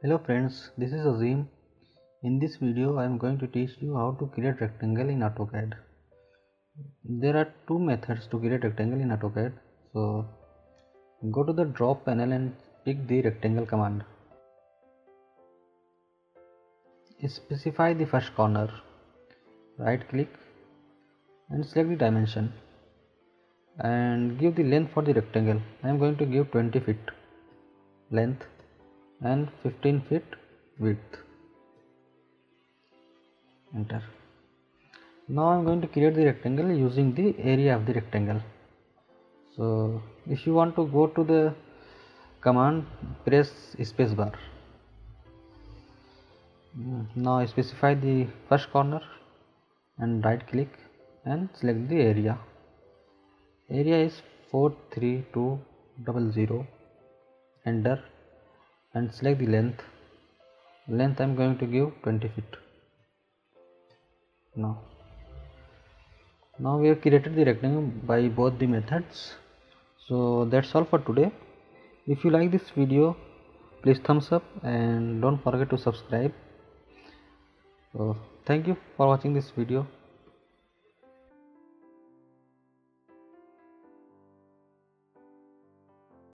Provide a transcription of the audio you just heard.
Hello friends, this is Azim. In this video I am going to teach you how to create rectangle in AutoCAD. There are two methods to create rectangle in AutoCAD. So go to the draw panel and pick the rectangle command. Specify the first corner. Right click and select the dimension and give the length for the rectangle. I am going to give 20 feet length and 15 feet width. Enter. Now I'm going to create the rectangle using the area of the rectangle. So if you want to go to the command press spacebar mm, now specify the first corner and right click and select the area. Area is 43200 enter and select the length. Length I'm going to give 20 feet. Now. Now we have created the rectangle by both the methods. So that's all for today. If you like this video please thumbs up and don't forget to subscribe. So thank you for watching this video